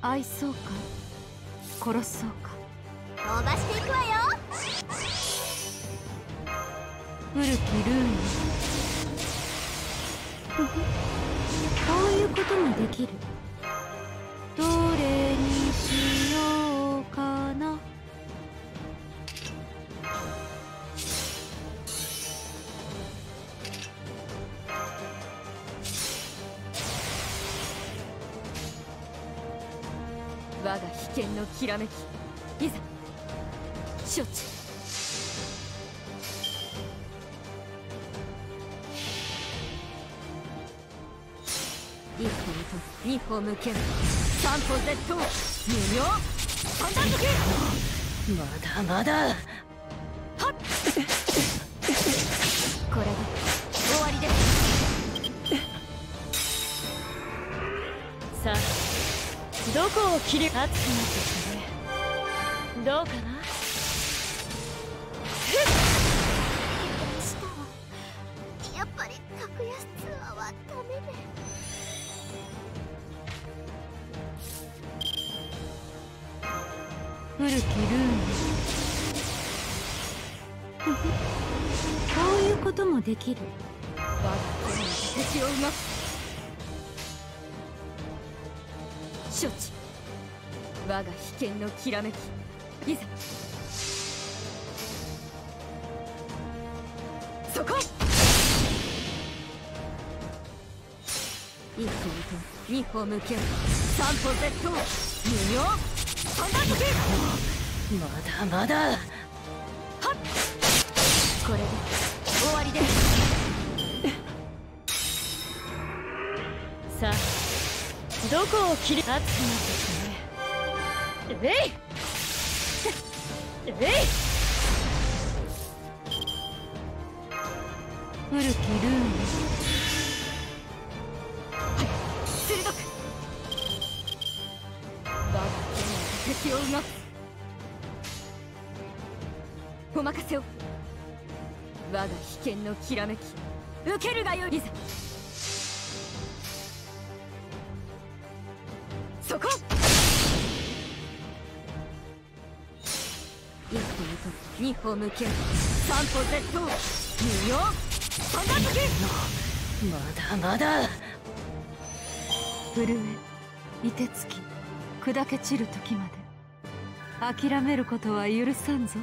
愛そうか？殺そうか？飛ばしていくわよ。古きルーン こういうこともできる我が危険のきらめき。いざ処置。一歩にと二歩向け三歩絶倒無料三段突きまだまだはっこれで終わりです。さあ。どこを切り熱くなってきたねどうかな？やっぱり格安ツアーはダメね。古きルーンふふこういうこともできる我が手に敵を動く処置我が危険のきらめき。いざ。そこ一歩にと二歩向ける三歩絶倒。無料三段突きまだまだ。これで終わりです。さあどこを切り熱くなってきたねえいえい古きルーン鋭く我が手に敵を動くお任せを我が危険のきらめき受ける？がよいざそこ。一歩にと二歩向け三歩絶倒無用三段突きまだまだ。震え凍てつき砕け散る時まで。諦めることは許さんぞ。